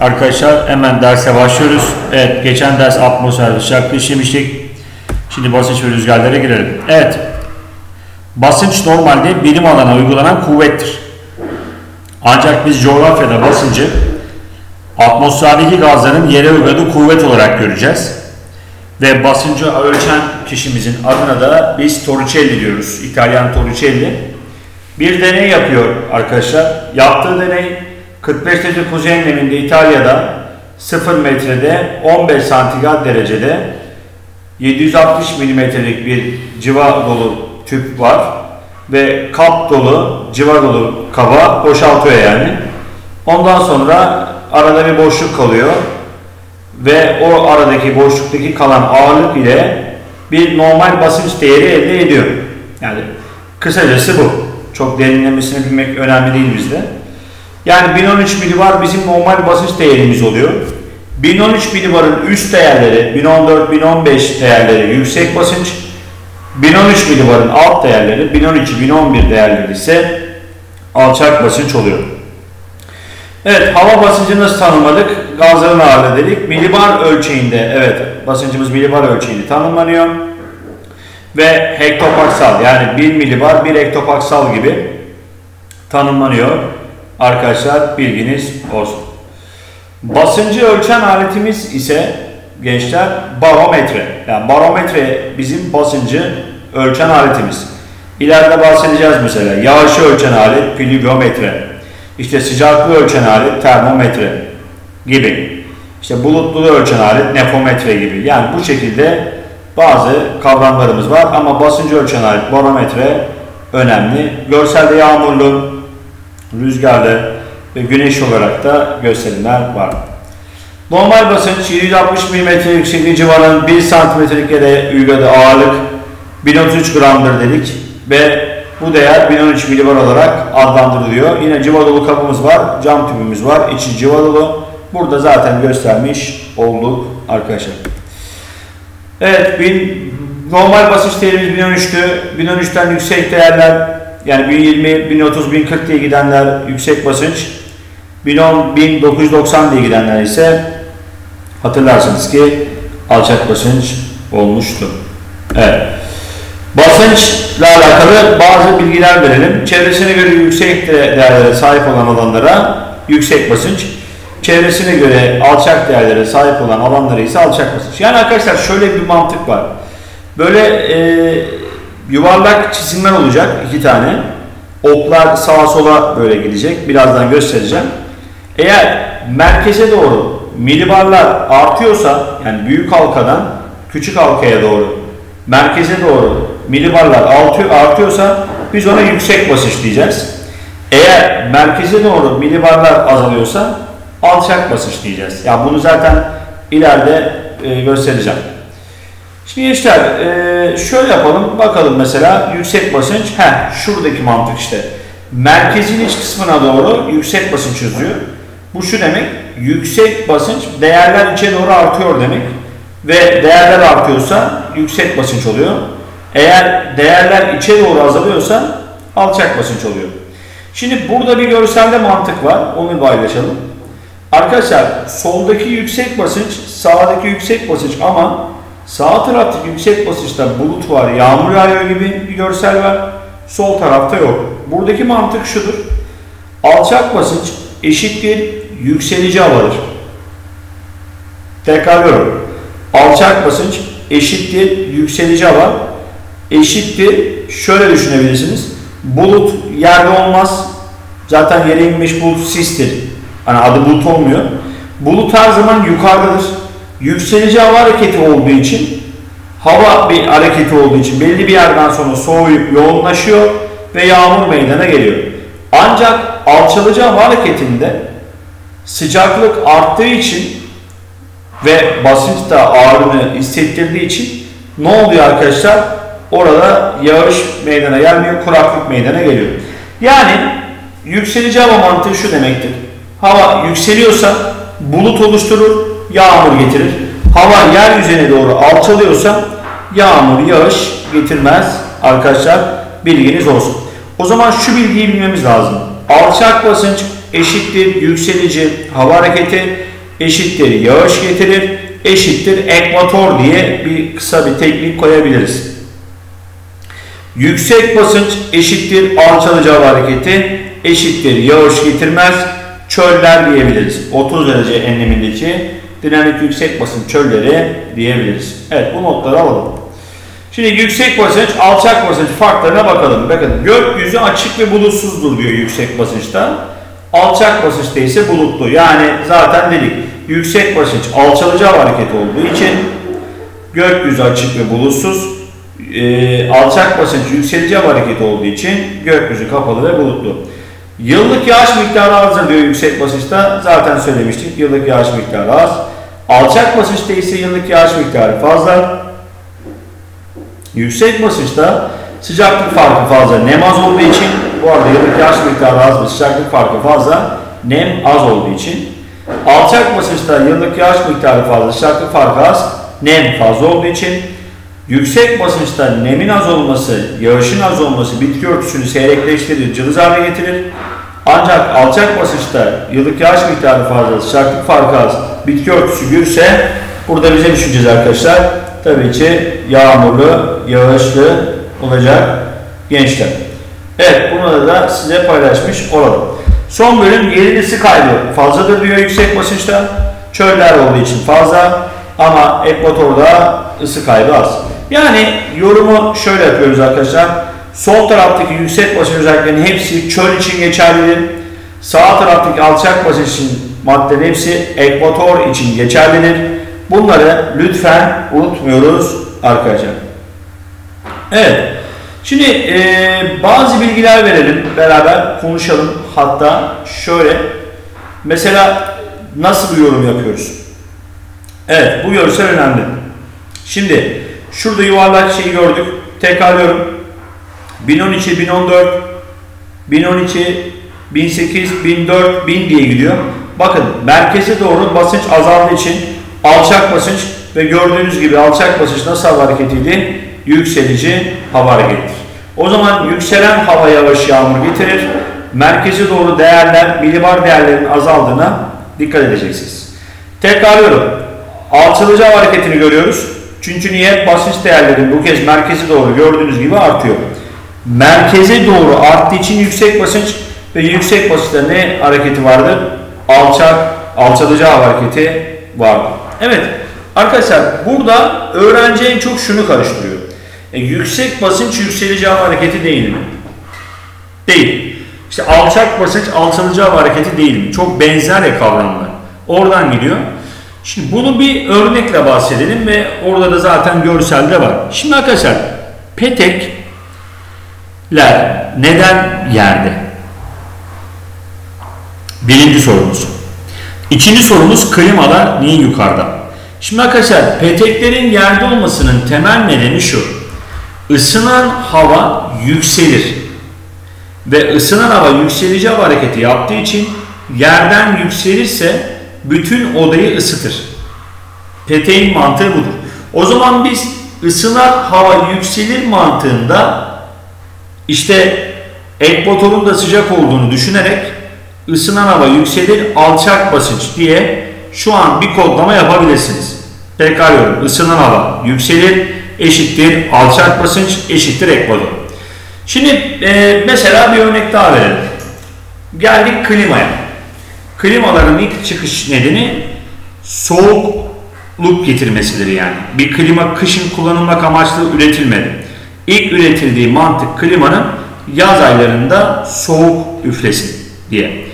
Arkadaşlar hemen derse başlıyoruz. Evet geçen ders atmosfer sıcaklığı işlemiştik. Şimdi basınç ve rüzgarlara girelim. Evet. Basınç normalde birim alana uygulanan kuvvettir. Ancak biz coğrafyada basıncı atmosferdeki gazların yere uyguladığı kuvvet olarak göreceğiz. Ve basıncı ölçen kişimizin adına da biz Torricelli diyoruz. İtalyan Torricelli. Bir deney yapıyor arkadaşlar. Yaptığı deney 45 derece kuzey enleminde İtalya'da 0 metrede 15 santigrat derecede 760 milimetrelik bir civa dolu tüp var ve kap dolu civa dolu kaba boşaltıyor yani. Ondan sonra arada bir boşluk kalıyor ve o aradaki boşluktaki kalan ağırlık ile bir normal basınç değeri elde ediyor. Yani kısacası bu. Çok derinlemesine bilmek önemli değil bizde. Yani 1013 milibar bizim normal basınç değerimiz oluyor. 1013 milibarın üst değerleri 1014, 1015 değerleri yüksek basınç. 1013 milibarın alt değerleri 1012, 1011 değerleri ise alçak basınç oluyor. Evet hava basıncını nasıl tanımladık? Gazların ağırlığı dedik. Milibar ölçeğinde evet basıncımız milibar ölçeğinde tanımlanıyor. Ve hektopaksal yani 1 milibar 1 hektopaksal gibi tanımlanıyor. Arkadaşlar bilginiz olsun. Basıncı ölçen aletimiz ise gençler barometre. Yani barometre bizim basıncı ölçen aletimiz. İleride bahsedeceğiz mesela. Yağışı ölçen alet pluviometre. İşte sıcaklığı ölçen alet termometre gibi. İşte bulutluluğu ölçen alet nefometre gibi. Yani bu şekilde bazı kavramlarımız var ama basıncı ölçen alet barometre önemli. Görselde yağmurlu, rüzgarlı ve güneş olarak da gösterimler var. Normal basınç 760 mm yüksekliği civarının 1 cm'lik yere uyguladığı ağırlık 1033 gramdır dedik ve bu değer 1013 milibar olarak adlandırılıyor. Yine civa dolu kabımız var, cam tübümüz var, içi civa dolu. Burada zaten göstermiş olduk arkadaşlar. Evet, bin, normal basınç değerimiz 1013'tü. 1013'ten yüksek değerler yani 1020, 1030, 1040 diye gidenler yüksek basınç. 1010, 1990 diye gidenler ise hatırlarsınız ki alçak basınç olmuştu. Evet. Basınçla alakalı bazı bilgiler verelim. Çevresine göre yüksek değerlere sahip olan alanlara yüksek basınç, çevresine göre alçak değerlere sahip olan alanlara ise alçak basınç. Yani arkadaşlar şöyle bir mantık var. Böyle e, yuvarlak çizimler olacak iki tane. Oklar sağa sola böyle gidecek. Birazdan göstereceğim. Eğer merkeze doğru milibarlar artıyorsa yani büyük halkadan küçük halkaya doğru merkeze doğru milibarlar artıyorsa biz ona yüksek basınç diyeceğiz. Eğer merkeze doğru milibarlar azalıyorsa alçak basınç diyeceğiz. Ya bunu zaten ileride e, göstereceğim. Şimdi gençler e, şöyle yapalım. Bakalım mesela yüksek basınç. Heh, şuradaki mantık işte. Merkezin iç kısmına doğru yüksek basınç yazıyor. Bu şu demek. Yüksek basınç değerler içe doğru artıyor demek. Ve değerler artıyorsa yüksek basınç oluyor. Eğer değerler içe doğru azalıyorsa alçak basınç oluyor. Şimdi burada bir görselde mantık var. Onu paylaşalım. Arkadaşlar soldaki yüksek basınç, sağdaki yüksek basınç ama sağ taraftaki yüksek basınçta bulut var, yağmur yağıyor gibi bir görsel var. Sol tarafta yok. Buradaki mantık şudur. Alçak basınç eşittir yükselici havadır. Tekrarlıyorum. Alçak basınç eşittir yükselici hava eşittir şöyle düşünebilirsiniz. Bulut yerde olmaz. Zaten yere inmiş bulut sistir. Hani adı bulut olmuyor. Bulut her zaman yukarıdadır. Yükselici hava hareketi olduğu için hava bir hareketi olduğu için belli bir yerden sonra soğuyup yoğunlaşıyor ve yağmur meydana geliyor. Ancak alçalıcı hava hareketinde sıcaklık arttığı için ve basınç da ağırlığını hissettirdiği için ne oluyor arkadaşlar? Orada yağış meydana gelmiyor, kuraklık meydana geliyor. Yani yükselici hava mantığı şu demektir. Hava yükseliyorsa bulut oluşturur, yağmur getirir. Hava yeryüzüne doğru alçalıyorsa yağmur, yağış getirmez arkadaşlar bilginiz olsun. O zaman şu bilgiyi bilmemiz lazım. Alçak basınç eşittir yükselici hava hareketi eşittir yağış getirir eşittir ekvator diye bir kısa bir teknik koyabiliriz. Yüksek basınç eşittir alçalıcı hava hareketi eşittir yağış getirmez çöller diyebiliriz. 30 derece enlemindeki dinamik yüksek basınç çölleri diyebiliriz. Evet bu notları alalım. Şimdi yüksek basınç, alçak basınç farklarına bakalım. Bakın gökyüzü açık ve bulutsuzdur diyor yüksek basınçta. Alçak basınçta ise bulutlu. Yani zaten dedik yüksek basınç alçalıcı hava hareketi olduğu için gökyüzü açık ve bulutsuz. E, alçak basınç yükselici hava hareketi olduğu için gökyüzü kapalı ve bulutlu. Yıllık yağış miktarı azdır diyor yüksek basınçta. Zaten söylemiştik. Yıllık yağış miktarı az. Alçak basınçta ise yıllık yağış miktarı fazla. Yüksek basınçta sıcaklık farkı fazla, nem az olduğu için bu arada yıllık yağış miktarı az ve sıcaklık farkı fazla, nem az olduğu için alçak basınçta yıllık yağış miktarı fazla, sıcaklık farkı az, nem fazla olduğu için yüksek basınçta nemin az olması, yağışın az olması bitki örtüsünü seyrekleştirir, cılız hale getirir. Ancak alçak basınçta yıllık yağış miktarı fazla, sıcaklık farkı az, bitki örtüsü gürse burada bize düşüneceğiz arkadaşlar tabii ki yağmurlu, yağışlı olacak gençler. Evet bunu da size paylaşmış olalım. Son bölüm yerin ısı kaybı fazladır diyor yüksek basınçta. Çöller olduğu için fazla ama ekvatorda ısı kaybı az. Yani yorumu şöyle yapıyoruz arkadaşlar. Sol taraftaki yüksek basınç özelliklerinin hepsi çöl için geçerlidir. Sağ taraftaki alçak basınç için maddelerin hepsi ekvator için geçerlidir. Bunları lütfen unutmuyoruz arkadaşlar. Evet. Şimdi e, bazı bilgiler verelim. Beraber konuşalım. Hatta şöyle. Mesela nasıl bir yorum yapıyoruz? Evet. Bu görsel önemli. Şimdi şurada yuvarlak şeyi gördük. Tekrarlıyorum. 1012, 1014, 1012, 1008, 1004, 1000 diye gidiyor. Bakın merkeze doğru basınç azaldığı için alçak basınç ve gördüğünüz gibi alçak basınç nasıl hava hareketiydi? Yükselici hava hareketidir. O zaman yükselen hava yavaş yağmur getirir. Merkeze doğru değerler, milibar değerlerin azaldığına dikkat edeceksiniz. Tekrarlıyorum. Alçalıcı hava hareketini görüyoruz. Çünkü niye? Basınç değerleri bu kez merkeze doğru gördüğünüz gibi artıyor. Merkeze doğru arttığı için yüksek basınç ve yüksek basınçta ne hareketi vardır? Alçak, alçalıcı hava hareketi vardır. Evet arkadaşlar burada öğrenci en çok şunu karıştırıyor. E, yüksek basınç yükselici hava hareketi değil mi? Değil. İşte alçak basınç alçalıcı hava hareketi değil mi? Çok benzer ya kavramlar. Oradan gidiyor. Şimdi bunu bir örnekle bahsedelim ve orada da zaten görselde var. Şimdi arkadaşlar petekler neden yerde? Birinci sorumuz. İkinci sorumuz klimalar niye yukarıda? Şimdi arkadaşlar peteklerin yerde olmasının temel nedeni şu. Isınan hava yükselir. Ve ısınan hava yükselici hava hareketi yaptığı için yerden yükselirse bütün odayı ısıtır. Peteğin mantığı budur. O zaman biz ısınan hava yükselir mantığında işte ekvatorun da sıcak olduğunu düşünerek ısınan hava yükselir alçak basınç diye şu an bir kodlama yapabilirsiniz. Tekrar ısınan hava yükselir eşittir alçak basınç eşittir ekvator. Şimdi e, mesela bir örnek daha verelim. Geldik klimaya. Klimaların ilk çıkış nedeni soğukluk getirmesidir yani. Bir klima kışın kullanılmak amaçlı üretilmedi. İlk üretildiği mantık klimanın yaz aylarında soğuk üflesin diye.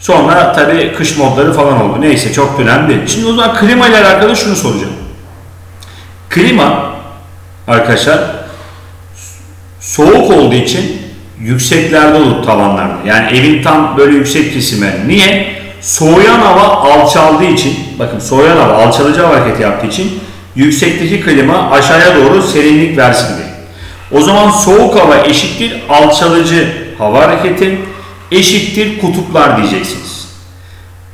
Sonra tabi kış modları falan oldu. Neyse çok önemli. Şimdi o zaman klima ile alakalı şunu soracağım. Klima arkadaşlar soğuk olduğu için yükseklerde olur tavanlarda. Yani evin tam böyle yüksek kesimi. Niye? Soğuyan hava alçaldığı için, bakın soğuyan hava alçalıcı hava hareketi yaptığı için yüksekteki klima aşağıya doğru serinlik versin diye. O zaman soğuk hava eşittir alçalıcı hava hareketi eşittir kutuplar diyeceksiniz.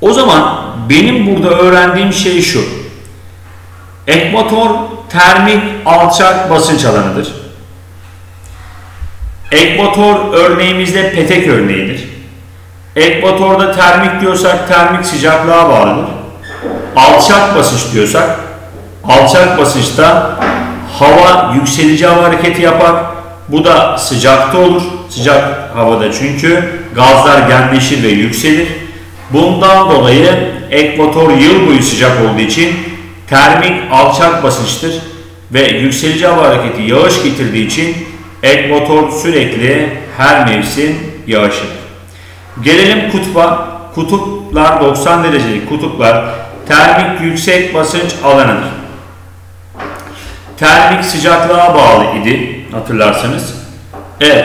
O zaman benim burada öğrendiğim şey şu. Ekvator termik alçak basınç alanıdır. Ekvator örneğimizde petek örneğidir. Ekvatorda termik diyorsak termik sıcaklığa bağlıdır. Alçak basınç diyorsak alçak basınçta hava yükselici hava hareketi yapar. Bu da sıcakta olur. Sıcak havada çünkü gazlar genleşir ve yükselir. Bundan dolayı ekvator yıl boyu sıcak olduğu için termik alçak basınçtır ve yükselici hava hareketi yağış getirdiği için ekvator sürekli her mevsim yağışır. Gelelim kutba. Kutuplar 90 derecelik kutuplar termik yüksek basınç alanıdır. Termik sıcaklığa bağlı idi hatırlarsanız. Evet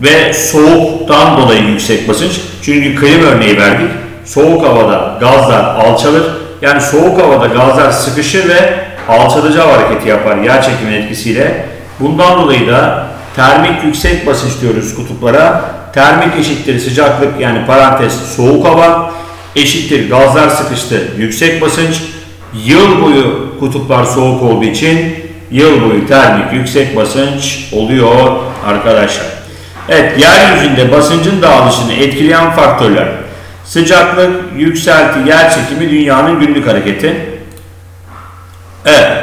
ve soğuktan dolayı yüksek basınç. Çünkü klim örneği verdik. Soğuk havada gazlar alçalır. Yani soğuk havada gazlar sıkışır ve alçalıcı hareketi yapar yer çekimi etkisiyle. Bundan dolayı da termik yüksek basınç diyoruz kutuplara. Termik eşittir sıcaklık yani parantez soğuk hava eşittir gazlar sıkıştı yüksek basınç. Yıl boyu kutuplar soğuk olduğu için yıl boyu termik yüksek basınç oluyor arkadaşlar. Evet yeryüzünde basıncın dağılışını etkileyen faktörler. Sıcaklık, yükselti, yer çekimi dünyanın günlük hareketi. Evet.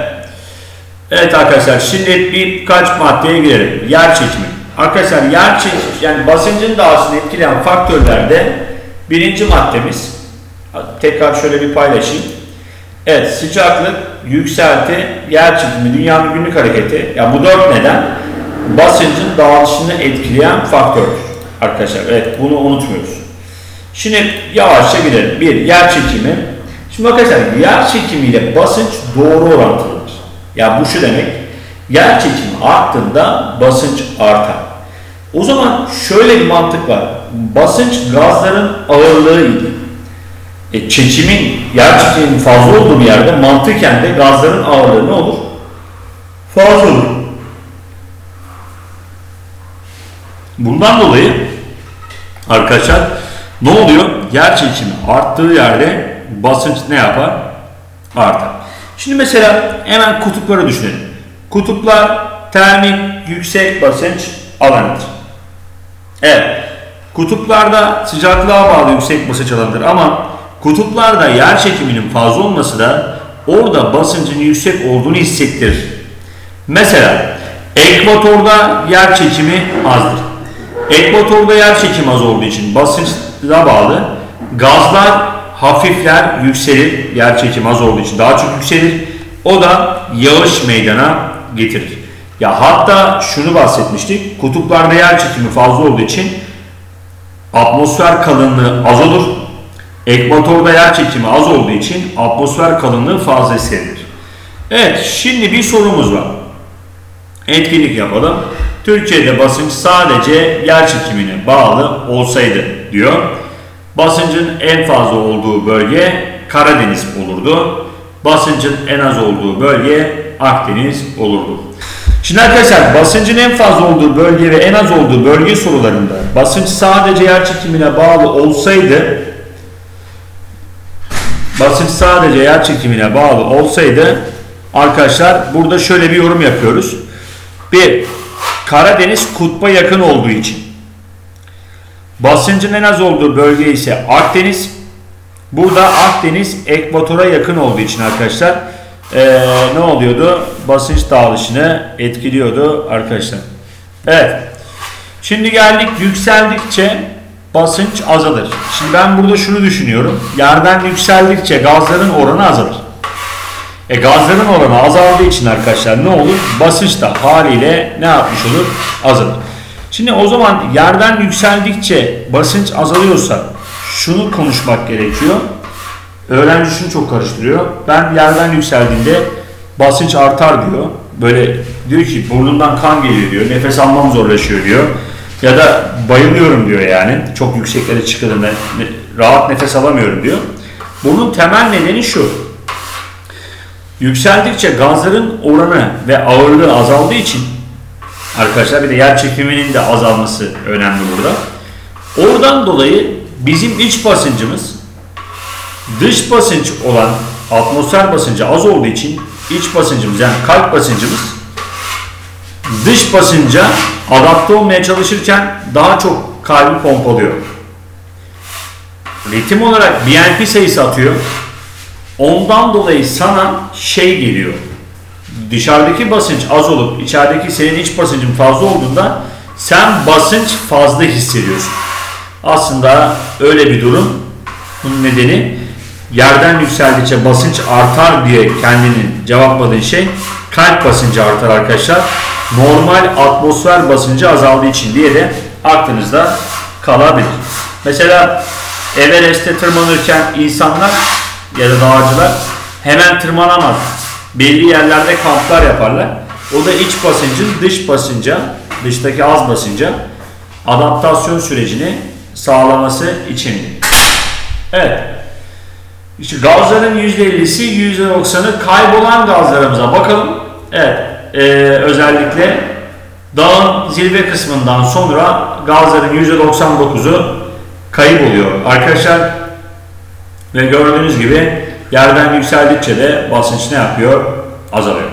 Evet arkadaşlar şimdi birkaç maddeye girelim. Yer çekimi. Arkadaşlar yer çekimi yani basıncın dağılışını etkileyen faktörlerde birinci maddemiz tekrar şöyle bir paylaşayım. Evet sıcaklık, yükselti, yer çekimi, dünyanın günlük hareketi. Ya yani bu dört neden basıncın dağılışını etkileyen faktördür. Arkadaşlar evet bunu unutmuyoruz. Şimdi yavaşça gidelim. Bir yer çekimi. Şimdi arkadaşlar yer çekimiyle basınç doğru orantılıdır. Ya yani bu şu demek. Yer çekimi arttığında basınç artar. O zaman şöyle bir mantık var. Basınç gazların ağırlığıydı. E, çekimin, yer çekiminin fazla olduğu bir yerde mantıken de gazların ağırlığı ne olur? Fazla olur. Bundan dolayı arkadaşlar ne oluyor? Yer çekimi arttığı yerde basınç ne yapar? Artar. Şimdi mesela hemen kutupları düşünelim. Kutuplar termik yüksek basınç alanıdır. Evet. Kutuplarda sıcaklığa bağlı yüksek basınç alanıdır ama kutuplarda yer çekiminin fazla olması da orada basıncın yüksek olduğunu hissettirir. Mesela ekvatorda yer çekimi azdır. Ekvatorda yer çekimi az olduğu için basınçla bağlı gazlar hafifler yükselir yer çekimi az olduğu için daha çok yükselir. O da yağış meydana getirir. Ya hatta şunu bahsetmiştik. Kutuplarda yer çekimi fazla olduğu için atmosfer kalınlığı az olur. Ekvatorda yer çekimi az olduğu için atmosfer kalınlığı fazla hissedilir. Evet şimdi bir sorumuz var. Etkinlik yapalım. Türkiye'de basınç sadece yer çekimine bağlı olsaydı diyor. Basıncın en fazla olduğu bölge Karadeniz olurdu. Basıncın en az olduğu bölge Akdeniz olurdu. Şimdi arkadaşlar basıncın en fazla olduğu bölge ve en az olduğu bölge sorularında basınç sadece yer çekimine bağlı olsaydı basınç sadece yer çekimine bağlı olsaydı arkadaşlar burada şöyle bir yorum yapıyoruz. Bir, Karadeniz kutba yakın olduğu için. Basıncın en az olduğu bölge ise Akdeniz. Burada Akdeniz ekvatora yakın olduğu için arkadaşlar ee, ne oluyordu? Basınç dağılışını etkiliyordu arkadaşlar. Evet. Şimdi geldik yükseldikçe basınç azalır. Şimdi ben burada şunu düşünüyorum. Yerden yükseldikçe gazların oranı azalır. E gazların oranı azaldığı için arkadaşlar ne olur? Basınç da haliyle ne yapmış olur? Azalır. Şimdi o zaman yerden yükseldikçe basınç azalıyorsa şunu konuşmak gerekiyor. Öğrenci şunu çok karıştırıyor. Ben yerden yükseldiğinde basınç artar diyor. Böyle diyor ki burnumdan kan geliyor diyor. Nefes almam zorlaşıyor diyor. Ya da bayılıyorum diyor yani. Çok yükseklere çıktığında rahat nefes alamıyorum diyor. Bunun temel nedeni şu. Yükseldikçe gazların oranı ve ağırlığı azaldığı için arkadaşlar bir de yer çekiminin de azalması önemli burada. Oradan dolayı bizim iç basıncımız dış basınç olan atmosfer basıncı az olduğu için iç basıncımız yani kalp basıncımız dış basınca adapte olmaya çalışırken daha çok kalbi pompalıyor. ritim olarak BNP sayısı atıyor. Ondan dolayı sana şey geliyor. Dışarıdaki basınç az olup içerideki senin iç basıncın fazla olduğunda sen basınç fazla hissediyorsun. Aslında öyle bir durum. Bunun nedeni yerden yükseldikçe basınç artar diye kendinin cevapladığı şey kalp basıncı artar arkadaşlar. Normal atmosfer basıncı azaldığı için diye de aklınızda kalabilir. Mesela Everest'te tırmanırken insanlar ya da dağcılar hemen tırmanamaz. Belli yerlerde kamplar yaparlar. O da iç basıncın dış basınca, dıştaki az basınca adaptasyon sürecini sağlaması için. Evet. İşte gazların %50'si, %90'ı kaybolan gazlarımıza bakalım. Evet. Ee, özellikle dağın zirve kısmından sonra gazların %99'u kayıp oluyor. Arkadaşlar ve gördüğünüz gibi yerden yükseldikçe de basınç ne yapıyor? Azalıyor.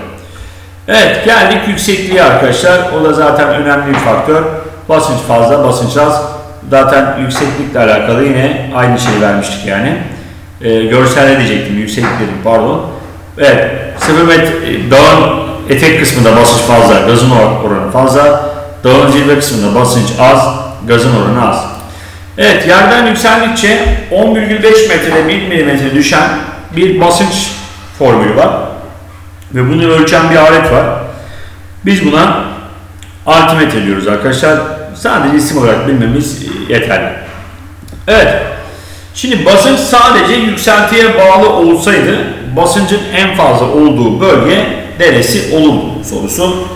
Evet geldik yüksekliğe arkadaşlar. O da zaten önemli bir faktör. Basınç fazla, basınç az. Zaten yükseklikle alakalı yine aynı şeyi vermiştik yani. Ee, görselde diyecektim, yükseklik dedim pardon. Evet, 0 metre, dağın etek kısmında basınç fazla, gazın oranı fazla. Dağın zirve kısmında basınç az, gazın oranı az. Evet, yerden yükseldikçe 10,5 metrede 1 milimetre düşen bir basınç formülü var. Ve bunu ölçen bir alet var. Biz buna altimetre diyoruz arkadaşlar. Sadece isim olarak bilmemiz yeterli. Evet. Şimdi basınç sadece yükseltiye bağlı olsaydı basıncın en fazla olduğu bölge neresi olur sorusu.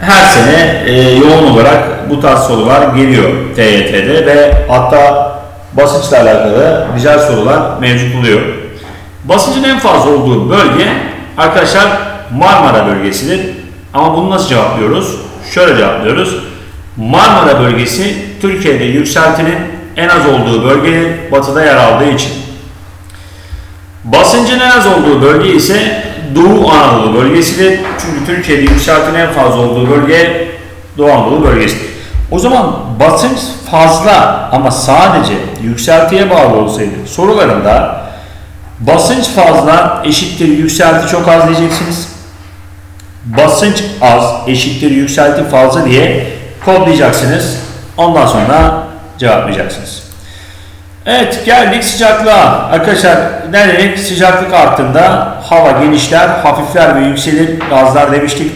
Her sene e, yoğun olarak bu tarz sorular geliyor TYT'de ve hatta basınçla alakalı güzel sorular mevcut oluyor. Basıncın en fazla olduğu bölge arkadaşlar Marmara bölgesidir. Ama bunu nasıl cevaplıyoruz? Şöyle cevaplıyoruz. Marmara bölgesi Türkiye'de yükseltinin en az olduğu bölge batıda yer aldığı için. Basıncın en az olduğu bölge ise Doğu Anadolu bölgesidir. Çünkü Türkiye'de yükseltinin en fazla olduğu bölge Doğu Anadolu bölgesidir. O zaman basınç fazla ama sadece yükseltiye bağlı olsaydı sorularında basınç fazla eşittir yükselti çok az diyeceksiniz. Basınç az eşittir yükselti fazla diye kodlayacaksınız. Ondan sonra cevaplayacaksınız. Evet geldik sıcaklığa. Arkadaşlar ne demek? Sıcaklık arttığında hava genişler, hafifler ve yükselir gazlar demiştik.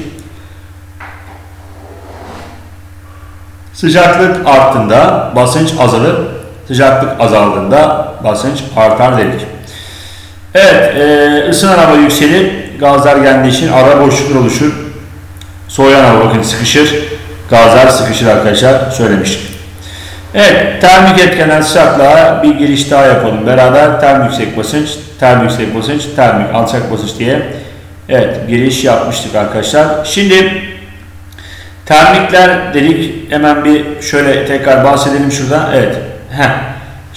Sıcaklık arttığında basınç azalır. Sıcaklık azaldığında basınç artar dedik. Evet e, ısınan hava yükselir. Gazlar geldiği için ara boşluklar oluşur. Soğuyan hava bakın sıkışır. Gazlar sıkışır arkadaşlar söylemiştik. Evet, termik etkenden sıcaklığa bir giriş daha yapalım. Beraber termik yüksek basınç, termik yüksek basınç, termik alçak basınç diye evet giriş yapmıştık arkadaşlar. Şimdi termikler dedik. Hemen bir şöyle tekrar bahsedelim şurada. Evet. Heh.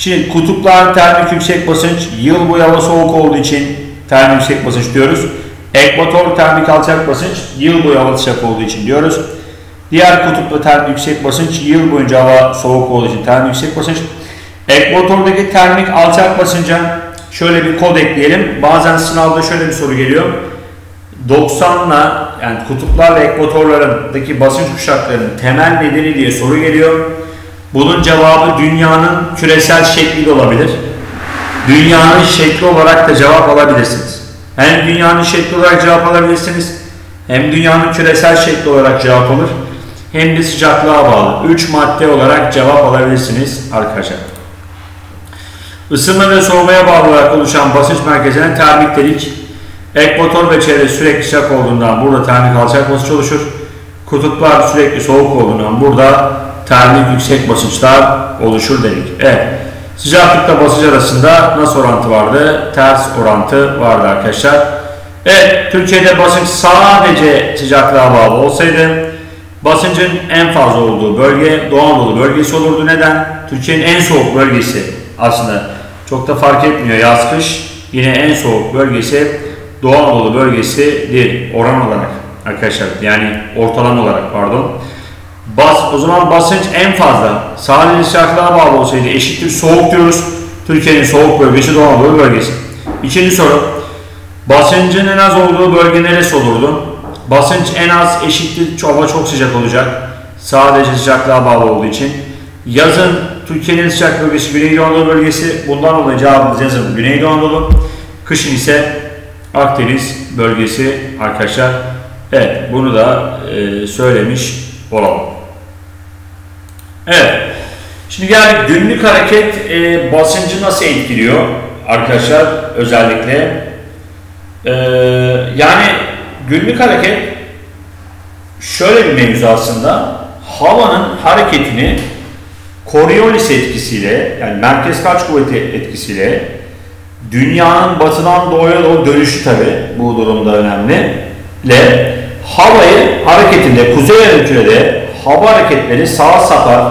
Şimdi kutuplar termik yüksek basınç, yıl boyu hava soğuk olduğu için termik yüksek basınç diyoruz. Ekvator termik alçak basınç, yıl boyu hava sıcak olduğu için diyoruz. Diğer kutupta termik yüksek basınç, yıl boyunca hava soğuk olduğu için termik yüksek basınç. Ekvatordaki termik alçak basınca şöyle bir kod ekleyelim. Bazen sınavda şöyle bir soru geliyor. 90'la yani kutuplarla ekvatorlarındaki basınç kuşaklarının temel nedeni diye soru geliyor. Bunun cevabı dünyanın küresel şekli olabilir. Dünyanın şekli olarak da cevap alabilirsiniz. Hem dünyanın şekli olarak cevap alabilirsiniz. Hem dünyanın küresel şekli olarak cevap alır hem de sıcaklığa bağlı 3 madde olarak cevap alabilirsiniz arkadaşlar. Isınma ve soğumaya bağlı olarak oluşan basınç merkezine termik delik, ekvator ve çevre sürekli sıcak olduğundan burada termik alçak basınç oluşur. Kutuplar sürekli soğuk olduğundan burada termik yüksek basınçlar oluşur dedik. Evet. Sıcaklıkla basınç arasında nasıl orantı vardı? Ters orantı vardı arkadaşlar. Evet, Türkiye'de basınç sadece sıcaklığa bağlı olsaydı Basıncın en fazla olduğu bölge Doğu Anadolu bölgesi olurdu. Neden? Türkiye'nin en soğuk bölgesi aslında çok da fark etmiyor yaz kış. Yine en soğuk bölgesi Doğu Anadolu bölgesidir oran olarak arkadaşlar. Yani ortalama olarak pardon. Bas, o zaman basınç en fazla sadece sıcaklığa bağlı olsaydı eşittir soğuk diyoruz. Türkiye'nin soğuk bölgesi Doğu Anadolu bölgesi. İkinci soru. Basıncın en az olduğu bölge neresi olurdu? Basınç en az eşittir hava çok sıcak olacak. Sadece sıcaklığa bağlı olduğu için. Yazın Türkiye'nin sıcak bölgesi Güneydoğu Anadolu bölgesi. Bundan dolayı cevabımız yazın Güneydoğu Anadolu. Kışın ise Akdeniz bölgesi arkadaşlar. Evet bunu da e, söylemiş olalım. Evet. Şimdi geldik günlük hareket e, basıncı nasıl etkiliyor arkadaşlar özellikle. E, yani günlük hareket şöyle bir mevzu aslında. Havanın hareketini Coriolis etkisiyle yani merkez kaç kuvveti etkisiyle dünyanın batıdan doğuya doğru dönüşü tabi bu durumda önemli ile havayı hareketinde kuzey yarımkürede hava hareketleri sağa sapar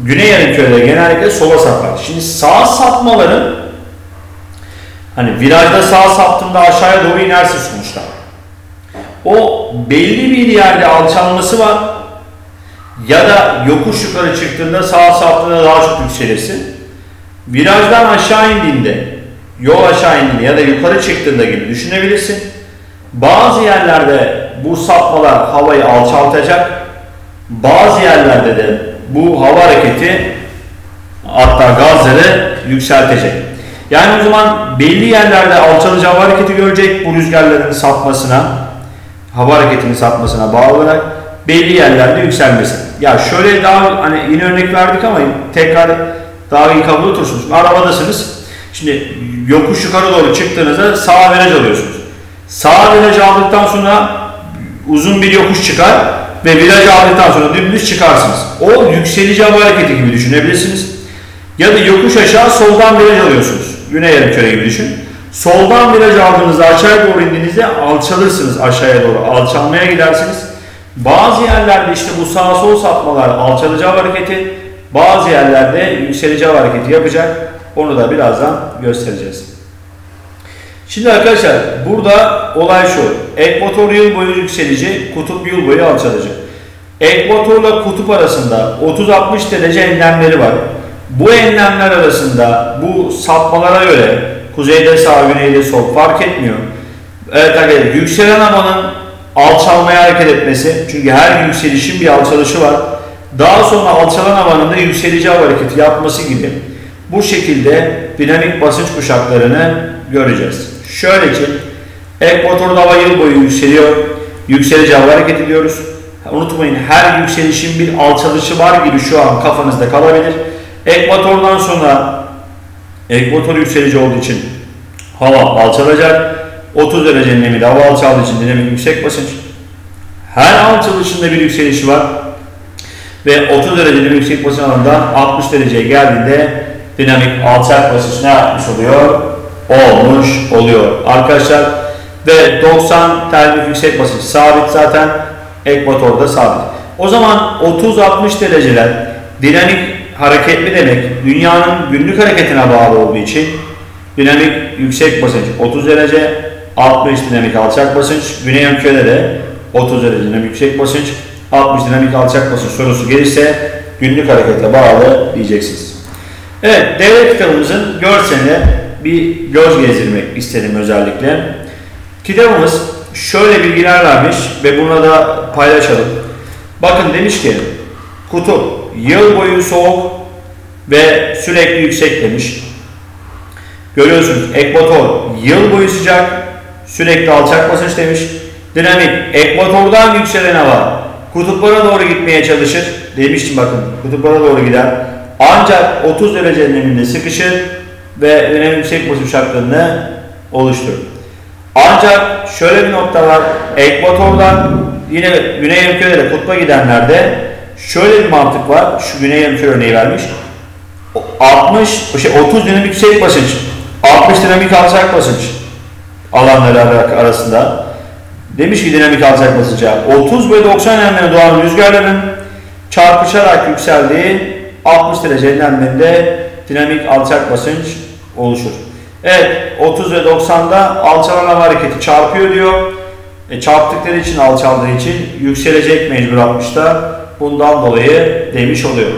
güney yarımkürede genellikle sola sapar. Şimdi sağ sapmaların hani virajda sağa saptığında aşağıya doğru inersin sonuçta. O belli bir yerde alçalması var ya da yokuş yukarı çıktığında sağa saptığında daha çok yükselirsin. Virajdan aşağı indiğinde, yol aşağı indiğinde ya da yukarı çıktığında gibi düşünebilirsin. Bazı yerlerde bu sapmalar havayı alçaltacak. Bazı yerlerde de bu hava hareketi hatta gazları yükseltecek. Yani o zaman belli yerlerde alçalıcı hava hareketi görecek bu rüzgarların sapmasına, hava hareketinin sapmasına bağlı olarak belli yerlerde yükselmesi. Ya şöyle daha hani yine örnek verdik ama tekrar daha iyi kabul otursunuz. Arabadasınız. Şimdi yokuş yukarı doğru çıktığınızda sağa viraj alıyorsunuz. Sağa viraj aldıktan sonra uzun bir yokuş çıkar ve viraj aldıktan sonra dümdüz çıkarsınız. O yükselici hava hareketi gibi düşünebilirsiniz. Ya da yokuş aşağı soldan viraj alıyorsunuz. Güney yarımküre gibi düşün. Soldan viraj aldığınızda aşağıya doğru indiğinizde alçalırsınız aşağıya doğru. Alçalmaya gidersiniz. Bazı yerlerde işte bu sağ sol sapmalar alçalıcı hava hareketi, bazı yerlerde yükselici hava hareketi yapacak. Onu da birazdan göstereceğiz. Şimdi arkadaşlar burada olay şu. Ekvator yıl boyu yükselici, kutup yıl boyu alçalıcı. Ekvatorla kutup arasında 30-60 derece enlemleri var. Bu enlemler arasında bu sapmalara göre kuzeyde sağ, güneyde sol fark etmiyor. Evet arkadaşlar yükselen havanın alçalmaya hareket etmesi. Çünkü her yükselişin bir alçalışı var. Daha sonra alçalan havanın da yükselici hava hareketi yapması gibi bu şekilde dinamik basınç kuşaklarını göreceğiz. Şöyle ki ekvatorda hava yıl boyu yükseliyor. Yükselici hava hareket ediyoruz. Unutmayın her yükselişin bir alçalışı var gibi şu an kafanızda kalabilir. Ekvatordan sonra ekvator yükselici olduğu için hava alçalacak. 30 derece nemli hava alçaldığı için dinamik yüksek basınç. Her alçalışında bir yükselişi var. Ve 30 derecenin yüksek basınç alanından 60 dereceye geldiğinde dinamik alçak basınç ne yapmış oluyor? Olmuş oluyor. Arkadaşlar ve 90 termik yüksek basınç sabit zaten ekvatorda sabit. O zaman 30-60 dereceler dinamik hareketli demek dünyanın günlük hareketine bağlı olduğu için dinamik yüksek basınç 30 derece 60 dinamik alçak basınç güney ülkede de 30 derece dinamik yüksek basınç 60 dinamik alçak basınç sorusu gelirse günlük harekete bağlı diyeceksiniz. Evet devlet kitabımızın görseline bir göz gezdirmek istedim özellikle. Kitabımız şöyle bilgiler vermiş ve buna da paylaşalım. Bakın demiş ki kutup yıl boyu soğuk ve sürekli yüksek demiş. Görüyorsunuz ekvator yıl boyu sıcak sürekli alçak basınç demiş. Dinamik ekvatordan yükselen hava kutuplara doğru gitmeye çalışır. Demiştim bakın kutuplara doğru gider. Ancak 30 derece neminde sıkışır ve dinamik yüksek basınç şartlarını oluşturur. Ancak şöyle bir nokta var. Ekvatordan yine güney yarımkürede kutba gidenlerde şöyle bir mantık var. Şu güney yarımküre örneği vermiş. 60 şey 30 dinamik yüksek basınç, 60 dinamik alçak basınç alanları arasında demiş ki dinamik alçak basınca 30 ve 90 enlemine doğan rüzgarların çarpışarak yükseldiği 60 derece enlemlerinde dinamik alçak basınç oluşur. Evet 30 ve 90'da alçalan hareketi çarpıyor diyor. E, çarptıkları için alçaldığı için yükselecek mecbur 60'da. Bundan dolayı demiş oluyor.